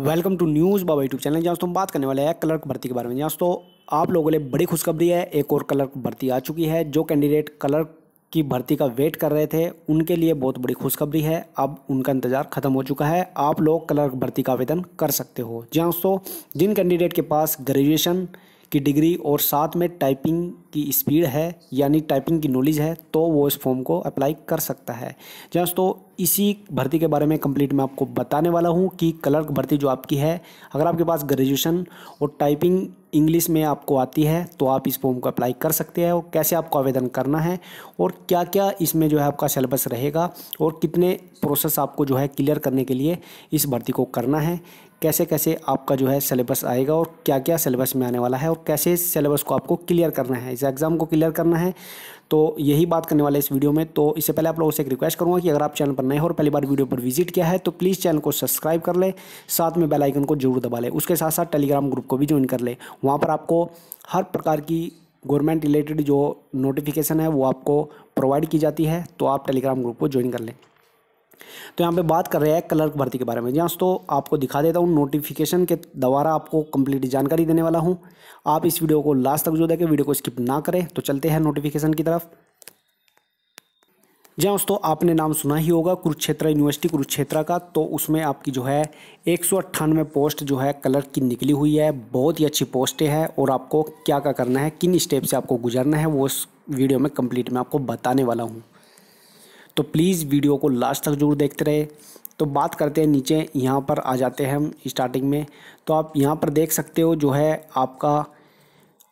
Welcome to news Baba YouTube channel. जहाँ हम बात करने वाले हैं क्लर्क भर्ती के बारे में। जहाँ तो आप लोगों लिए बड़ी खुशखबरी है, एक और क्लर्क भर्ती आ चुकी है, जो कैंडिडेट क्लर्क की भर्ती का वेट कर रहे थे, उनके लिए बहुत बड़ी खुशखबरी है। अब उनका इंतज़ार खत्म हो चुका है। आप लोग क्लर्क भर्ती का आवेदन कर सकते हो। जहाँ तो जिन कैंडिडेट के पास ग्रेजुएशन की डिग्री और साथ में टाइपिंग की स्पीड है, यानी टाइपिंग की नॉलेज है तो वो इस फॉर्म को अप्लाई कर सकता है। जहाँ तो इसी भर्ती के बारे में कंप्लीट मैं आपको बताने वाला हूँ कि क्लर्क भर्ती जो आपकी है, अगर आपके पास ग्रेजुएशन और टाइपिंग इंग्लिश में आपको आती है तो आप इस फॉर्म को अप्लाई कर सकते हैं और कैसे आपको आवेदन करना है और क्या क्या इसमें जो है आपका सिलेबस रहेगा और कितने प्रोसेस आपको जो है क्लियर करने के लिए इस भर्ती को करना है कैसे कैसे आपका जो है सिलेबस आएगा और क्या क्या सिलेबस में आने वाला है और कैसे सिलेबस को आपको क्लियर करना है। इस एग्ज़ाम को क्लियर करना है तो यही बात करने वाले इस वीडियो में। तो इससे पहले आप लोगों से एक रिक्वेस्ट करूँगा कि अगर आप चैनल पर नए हो और पहली बार वीडियो पर विज़िट किया है तो प्लीज़ चैनल को सब्सक्राइब कर ले। साथ में बेल आइकन को ज़रूर दबा ले। उसके साथ साथ टेलीग्राम ग्रुप को भी ज्वाइन कर ले। वहाँ पर आपको हर प्रकार की गवर्नमेंट रिलेटेड जो नोटिफिकेशन है, वो आपको प्रोवाइड की जाती है। तो आप टेलीग्राम ग्रुप को ज्वाइन कर लें। तो यहाँ पे बात कर रहे हैं क्लर्क भर्ती के बारे में। जहाँ तो आपको दिखा देता हूँ नोटिफिकेशन के द्वारा आपको कंप्लीट जानकारी देने वाला हूँ। आप इस वीडियो को लास्ट तक जो देखें वीडियो को स्किप ना करें तो चलते हैं नोटिफिकेशन की तरफ़। जहाँ दोस्तों, आपने नाम सुना ही होगा कुरुक्षेत्र यूनिवर्सिटी कुरुक्षेत्र का तो उसमें आपकी जो है एक सौ अट्ठानवे पोस्ट जो है क्लर्क की निकली हुई है। बहुत ही अच्छी पोस्टें हैं और आपको क्या क्या करना है, किन स्टेप से आपको गुजरना है, वो इस वीडियो में कंप्लीट में आपको बताने वाला हूँ। तो प्लीज़ वीडियो को लास्ट तक ज़रूर देखते रहे। तो बात करते हैं नीचे, यहाँ पर आ जाते हैं हम स्टार्टिंग में। तो आप यहाँ पर देख सकते हो जो है आपका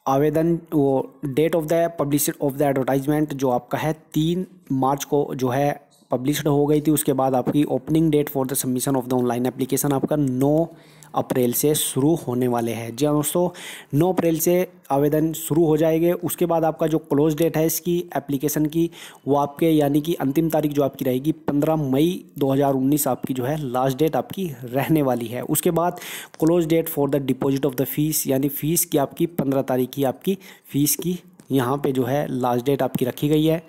आवेदन, वो date of the publish of the advertisement जो आपका है, तीन मार्च को जो है पब्लिश्ड हो गई थी, उसके बाद आपकी opening date for the submission of the online application आपका नौ अप्रैल से शुरू होने वाले हैं। जी हाँ दोस्तों, नौ अप्रैल से आवेदन शुरू हो जाएँगे, उसके बाद आपका जो क्लोज डेट है इसकी एप्लीकेशन की, वो आपके यानी कि अंतिम तारीख जो आपकी रहेगी पंद्रह मई 2019 आपकी जो है लास्ट डेट आपकी रहने वाली है। उसके बाद close date for the deposit of the fees यानी फ़ीस की आपकी पंद्रह तारीख की आपकी फ़ीस की यहाँ पे जो है लास्ट डेट आपकी रखी गई है।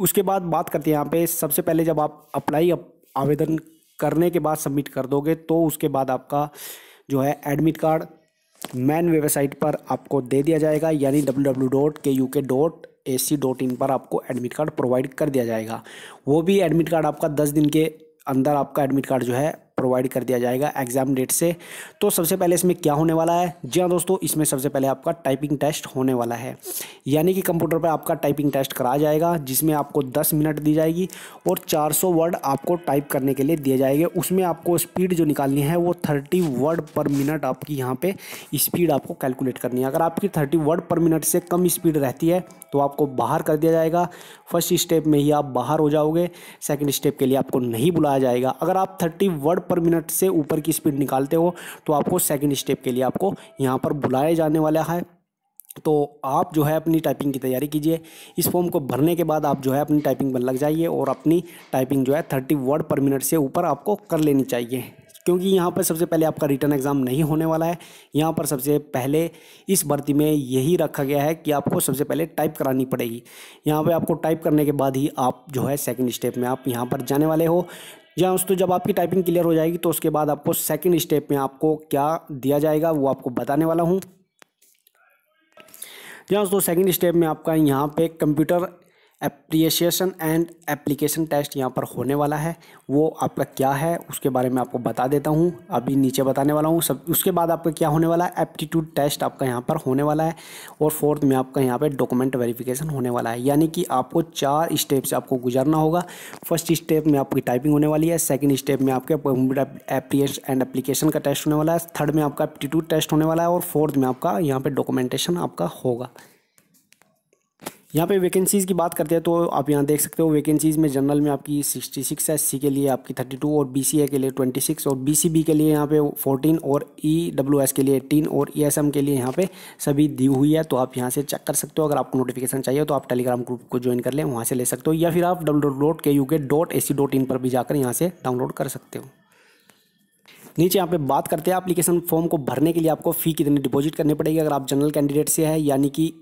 उसके बाद बात करते हैं यहाँ पे। सबसे पहले जब आप अप्लाई आवेदन करने के बाद सबमिट कर दोगे तो उसके बाद आपका जो है एडमिट कार्ड मैन वेबसाइट पर आपको दे दिया जाएगा, यानी W W dot K U K dot A C dot in पर आपको एडमिट कार्ड प्रोवाइड कर दिया जाएगा। वो भी एडमिट कार्ड आपका दस दिन के अंदर आपका एडमिट कार्ड जो है प्रोवाइड कर दिया जाएगा एग्ज़ाम डेट से। तो सबसे पहले इसमें क्या होने वाला है? जी हाँ दोस्तों, इसमें सबसे पहले आपका टाइपिंग टेस्ट होने वाला है। यानी कि कंप्यूटर पर आपका टाइपिंग टेस्ट कराया जाएगा, जिसमें आपको 10 मिनट दी जाएगी और 400 वर्ड आपको टाइप करने के लिए दिए जाएँगे। उसमें आपको स्पीड जो निकालनी है, वो 30 वर्ड पर मिनट आपकी यहाँ पे स्पीड आपको कैलकुलेट करनी है। अगर आपकी 30 वर्ड पर मिनट से कम स्पीड रहती है तो आपको बाहर कर दिया जाएगा। फ़र्स्ट स्टेप में ही आप बाहर हो जाओगे। सेकेंड स्टेप के लिए आपको नहीं बुलाया जाएगा। अगर आप थर्टी वर्ड पर मिनट से ऊपर की स्पीड निकालते हो तो आपको सेकेंड स्टेप के लिए आपको यहाँ पर बुलाया जाने वाला है। तो आप जो है अपनी टाइपिंग की तैयारी कीजिए। इस फॉर्म को भरने के बाद आप जो है अपनी टाइपिंग पर लग जाइए और अपनी टाइपिंग जो है थर्टी वर्ड पर मिनट से ऊपर आपको कर लेनी चाहिए। क्योंकि यहाँ पर सबसे पहले आपका रिटर्न एग्ज़ाम नहीं होने वाला है। यहाँ पर सबसे पहले इस भर्ती में यही रखा गया है कि आपको सबसे पहले टाइप करानी पड़ेगी। यहाँ पे आपको टाइप करने के बाद ही आप जो है सेकंड स्टेप में आप यहाँ पर जाने वाले हो। जहाँ दोस्तों जब आपकी टाइपिंग क्लियर हो जाएगी तो उसके बाद आपको सेकेंड स्टेप में आपको क्या दिया जाएगा, वो आपको बताने वाला हूँ। जहाँ दोस्तों सेकेंड स्टेप में आपका यहाँ पे computer appreciation and application test यहाँ पर होने वाला है। वो आपका क्या है, उसके बारे में आपको बता देता हूँ। अभी नीचे बताने वाला हूँ। सब, उसके बाद आपका क्या होने वाला है, एप्टीट्यूड टेस्ट आपका यहाँ पर होने वाला है और फोर्थ में आपका यहाँ पे डॉक्यूमेंट वेरिफिकेशन होने वाला है। यानी कि आपको चार स्टेप से आपको गुजरना होगा। फ़र्स्ट स्टेप में आपकी टाइपिंग होने वाली है। सेकेंड स्टेप में आपके एप्लीकेशन एंड एप्लीकेशन का टेस्ट होने वाला है। थर्ड में आपका एप्टीट्यूड टेस्ट होने वाला है और फोर्थ में आपका यहाँ पर डॉक्यूमेंटेशन आपका होगा। यहाँ पे वैकेंसीज़ की बात करते हैं तो आप यहाँ देख सकते हो वैकेंसीज़ में जनरल में आपकी सिक्सटी सिक्स है सी के लिए आपकी थर्टी टू और बी सी ए के लिए ट्वेंटी सिक्स और बी सी बी के लिए यहाँ पे फोर्टीन और ई डब्ल्यू एस के लिए एटीन और ई एस एम के लिए यहाँ पे सभी दी हुई है तो आप यहाँ से चेक कर सकते हो। अगर आपको नोटिफिकेशन चाहिए तो आप टेलीग्राम ग्रुप को ज्वाइन कर लें, वहाँ से ले सकते हो या फिर आप डब्ल्यू पर भी जाकर यहाँ से डाउनलोड कर सकते हो। नीचे यहाँ पे बात करते हैं एप्लीकेशन फॉर्म को भरने के लिए आपको फ़ी कितनी डिपॉजिट करनी पड़ेगी? अगर आप जनरल कैंडिडेट से है, यानी कि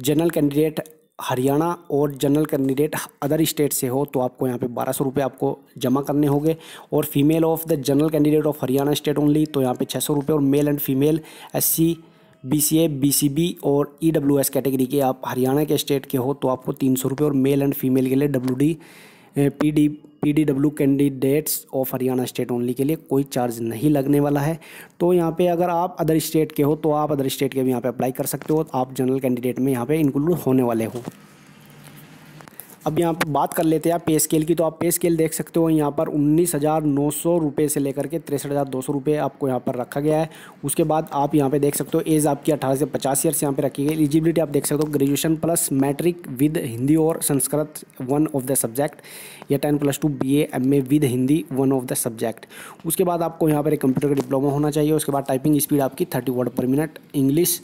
जनरल कैंडिडेट हरियाणा और जनरल कैंडिडेट अदर स्टेट से हो तो आपको यहाँ पे बारह सौ रुपये आपको जमा करने होंगे। और female of the general candidate of Haryana state only तो यहाँ पे छः सौ रुपये और male and female S C B C A B C B और ई डब्ल्यू एस कैटेगरी के आप हरियाणा के स्टेट के हो तो आपको तीन सौ रुपये और मेल एंड फीमेल के लिए W D P D P D W candidates of Haryana state only के लिए कोई चार्ज नहीं लगने वाला है। तो यहाँ पे अगर आप अदर स्टेट के हो तो आप अदर स्टेट के भी यहाँ पे अप्लाई कर सकते हो। आप जनरल कैंडिडेट में यहाँ पे इंक्लूड होने वाले हो। अब यहाँ पर बात कर लेते हैं आप पे स्केल की। तो आप पे स्केल देख सकते हो, यहाँ पर उन्नीस हज़ार नौ सौ रुपये से लेकर के तिरसठ हज़ार दो सौ रुपये आपको यहाँ पर रखा गया है। उसके बाद आप यहाँ पे देख सकते हो एज आपकी अठारह से पचास ईयर से यहाँ पे रखी गई। एलिजिबिलिटी आप देख सकते हो graduation plus matric with Hindi और Sanskrit one of the subject या ten plus two B M A with Hindi one of the subject उसके बाद आपको यहाँ पर एक कंप्यूटर का डिप्लोमा होना चाहिए। उसके बाद टाइपिंग स्पीड आपकी thirty word per minute English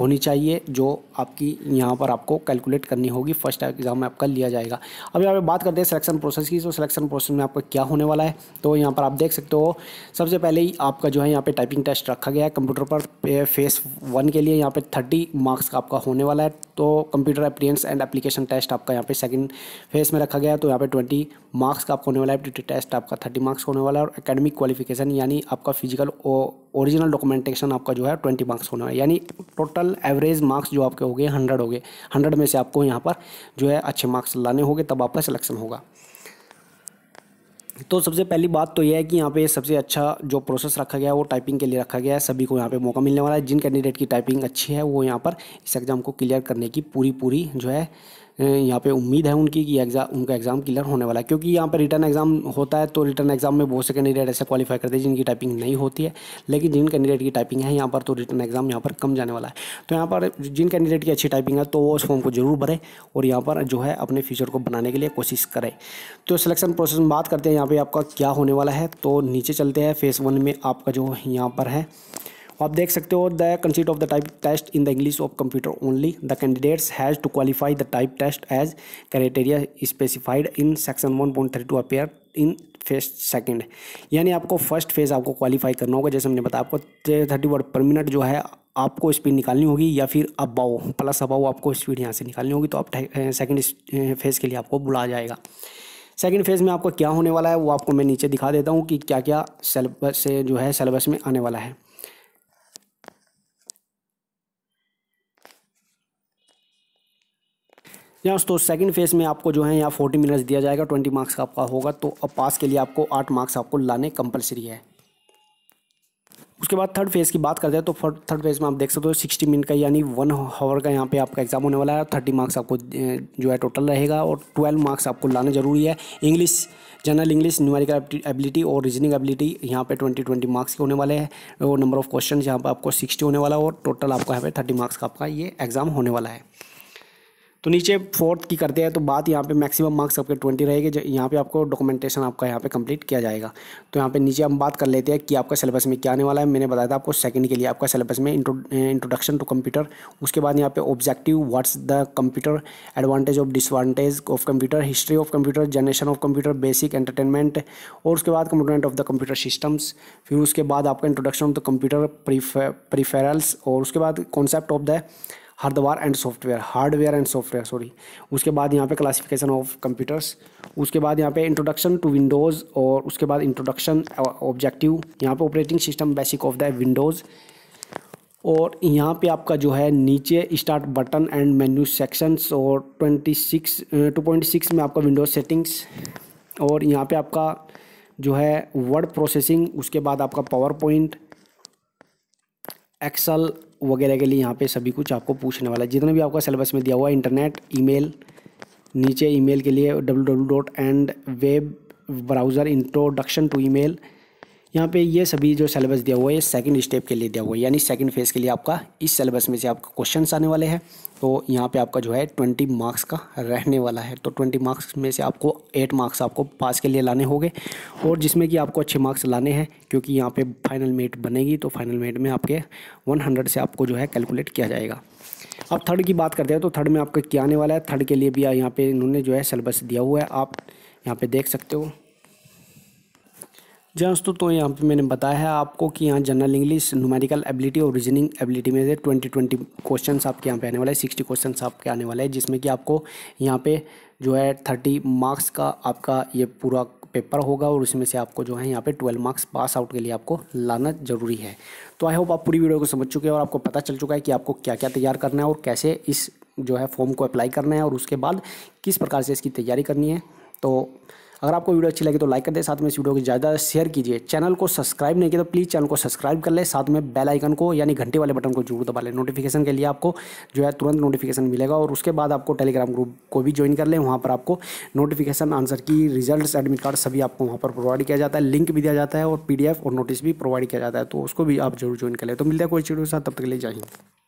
होनी चाहिए, जो आपकी यहाँ पर आपको कैलकुलेट करनी होगी। फ़र्स्ट एग्ज़ाम में आपका लिया जाएगा। अब यहाँ पे बात करते हैं सिलेक्शन प्रोसेस की। तो सिलेक्शन प्रोसेस में आपका क्या होने वाला है? तो यहाँ पर आप देख सकते हो, सबसे पहले ही आपका जो है यहाँ पे टाइपिंग टेस्ट रखा गया है। कंप्यूटर पर फेस वन के लिए यहाँ पर थर्टी मार्क्स का आपका होने वाला है। तो computer appreciation and application test आपका यहाँ पर सेकेंड फेस में रखा गया है। तो यहाँ पर ट्वेंटी मार्क्स का आपको होने वाला है टेस्ट आपका थर्टी मार्क्स होने वाला है और एकेडमिक क्वालिफिकेशन यानी आपका फ़िज़िकल ओरिजिनल डॉक्यूमेंटेशन आपका जो है ट्वेंटी मार्क्स होने वाला है। यानी टोटल एवरेज मार्क्स जो आपके हो गए हंड्रेड हो गए। हंड्रेड में से आपको यहाँ पर जो है अच्छे मार्क्स लाने होंगे, तब आपका सिलेक्शन होगा। तो सबसे पहली बात तो यह है कि यहाँ पे सबसे अच्छा जो प्रोसेस रखा गया है, वो टाइपिंग के लिए रखा गया है। सभी को यहाँ पे मौका मिलने वाला है। जिन कैंडिडेट की टाइपिंग अच्छी है, वो यहाँ पर इस एग्ज़ाम को क्लियर करने की पूरी पूरी जो है यहाँ पे उम्मीद है उनकी कि एग्ज़ाम उनका एग्ज़ाम क्लियर होने वाला है। क्योंकि यहाँ पर रिटर्न एग्ज़ाम होता है तो रिटर्न एग्ज़ाम में बहुत से कैंडिडेट ऐसे क्वालिफाई करते हैं जिनकी टाइपिंग नहीं होती है। लेकिन जिन कैंडिडेट की टाइपिंग है, यहाँ पर तो रिटर्न एग्ज़ाम यहाँ पर कम जाने वाला है। तो यहाँ पर जिन कैंडिडेट की अच्छी टाइपिंग है तो वो उस फॉर्म को ज़रूर भरें और यहाँ पर जो है अपने फ्यूचर को बनाने के लिए कोशिश करें। तो सिलेक्शन प्रोसेस में बात करते हैं यहाँ पर आपका क्या होने वाला है। तो नीचे चलते हैं। फ़ेज़ वन में आपका जो यहाँ पर है आप देख सकते हो the consist of the type test in the English of computer only the candidates has to qualify the type test as criteria specified in section one point thirty two appear in phase second यानी आपको first phase आपको qualify करना होगा, जैसे हमने बताया आपको thirty word per minute जो है, आपको स्पीड निकालनी होगी या फिर अबाउ प्लस अबाउ आपको स्पीड यहाँ से निकालनी होगी तो आप सेकेंड फ़ेज़ के लिए आपको बुलाया जाएगा। सेकेंड फ़ेज़ में आपको क्या होने वाला है, वो आपको मैं नीचे दिखा देता हूँ कि क्या क्या सिलेबस से जो है सिलेबस में आने वाला है। यहाँ तो सेकंड फ़ेज़ में आपको जो है यहाँ फोर्टी मिनट्स दिया जाएगा ट्वेंटी मार्क्स का आपका होगा तो अब पास के लिए आपको आठ मार्क्स आपको लाने कंपलसरी है। उसके बाद थर्ड फ़ेज़ की बात करते हैं तो थर्ड फ़ेज़ में आप देख सकते हो सिक्सटी मिनट का यानी वन हावर का यहाँ पे आपका एग्ज़ाम होने वाला है थर्टी मार्क्स आपको जो है टोटल रहेगा और ट्वेल्व मार्क्स आपको लाने ज़रूरी है। English general English numerical ability और रीजनिंग एबिलिटी यहाँ पे ट्वेंटी ट्वेंटी मार्क्स के होने वाले हैं। और नंबर ऑफ़ क्वेश्चन यहाँ पर आपको सिक्सटी होने वाला है और टोटल आपको यहाँ पे थर्टी मार्क्स का आपका ये एग्ज़ाम होने वाला है। तो नीचे फोर्थ की करते हैं तो बात यहाँ पे मैक्सिमम मार्क्स आपके ट्वेंटी रहेंगे यहाँ पे आपको डॉक्यूमेंटेशन आपका यहाँ पे कंप्लीट किया जाएगा। तो यहाँ पे नीचे हम बात कर लेते हैं कि आपका सिलेबस में क्या आने वाला है। मैंने बताया था आपको सेकंड के लिए आपका सिलेबस में इंट्रोडक्शन टू कंप्यूटर उसके बाद यहाँ पे objective what's the computer advantage of disadvantage of computer history of computer generation of computer basic entertainment और उसके बाद component of the computer systems फिर उसके बाद आपका introduction of the computer peripherals और उसके बाद concept of the hardware and software hardware and software sorry उसके बाद यहाँ पे क्लासिफिकेशन ऑफ़ कंप्यूटर्स उसके बाद यहाँ पे इंट्रोडक्शन टू विंडोज़ और उसके बाद इंट्रोडक्शन ऑब्जेक्टिव यहाँ पे operating system basic of the Windows और यहाँ पे आपका जो है नीचे start button and menu sections और twenty six two point six में आपका विंडोज़ सेटिंग्स और यहाँ पे आपका जो है वर्ड प्रोसेसिंग उसके बाद आपका पावर पॉइंट एक्सल वगैरह के लिए यहाँ पे सभी कुछ आपको पूछने वाला है। जितना भी आपका सिलेबस में दिया हुआ है इंटरनेट ईमेल नीचे ईमेल के लिए W W dot and web browser introduction to email यहाँ पे ये सभी जो सिलेबस दिया हुआ है सेकंड स्टेप के लिए दिया हुआ है। यानी सेकंड फ़ेज़ के लिए आपका इस सिलेबस में से आपका क्वेश्चन आने वाले हैं। तो यहाँ पे आपका जो है ट्वेंटी मार्क्स का रहने वाला है। तो ट्वेंटी मार्क्स में से आपको एट मार्क्स आपको पास के लिए लाने होंगे। और जिसमें कि आपको अच्छे मार्क्स लाने हैं, क्योंकि यहाँ पे फाइनल मेट बनेगी तो फाइनल मेट में आपके वन हंड्रेड से आपको जो है कैलकुलेट किया जाएगा। अब थर्ड की बात करते हैं तो थर्ड में आपका क्या आने वाला है? थर्ड के लिए भी यहाँ पर इन्होंने जो है सिलेबस दिया हुआ है। आप यहाँ पर देख सकते हो। जी दोस्तों तो यहाँ पे मैंने बताया है आपको कि यहाँ जनरल इंग्लिश न्यूमेरिकल एबिलिटी और रीजनिंग एबिलिटी में से ट्वेंटी ट्वेंटी क्वेश्चन आपके यहाँ पे आने वाले हैं सिक्सटी क्वेश्चन आपके आने वाले हैं, जिसमें कि आपको यहाँ पे जो है थर्टी मार्क्स का आपका ये पूरा पेपर होगा और उसमें से आपको जो है यहाँ पे ट्वेल्व मार्क्स पास आउट के लिए आपको लाना ज़रूरी है। तो आई होप आप पूरी वीडियो को समझ चुके हैं और आपको पता चल चुका है कि आपको क्या क्या तैयार करना है और कैसे इस जो है फॉर्म को अप्लाई करना है और उसके बाद किस प्रकार से इसकी तैयारी करनी है। तो अगर आपको वीडियो अच्छी लगी तो लाइक कर दे, साथ में इस वीडियो को ज़्यादा शेयर कीजिए। चैनल को सब्सक्राइब नहीं किया तो प्लीज़ चैनल को सब्सक्राइब कर ले, साथ में बेल आइकन को यानी घंटे वाले बटन को ज़रूर दबा लें। नोटिफिकेशन के लिए आपको जो है तुरंत नोटिफिकेशन मिलेगा और उसके बाद आपको टेलीग्राम ग्रुप को भी ज्वाइन कर लें। वहाँ पर आपको notification answer key result admit card सभी आपको वहाँ पर प्रोवाइड किया जाता है। लिंक भी दिया जाता है और पीडीएफ और नोटिस भी प्रोवाइड किया जाता है तो उसको भी आप ज़रूर ज्वाइन कर लें। तो मिलता है कोई चीज़ के साथ, तब तक ले जाएँगे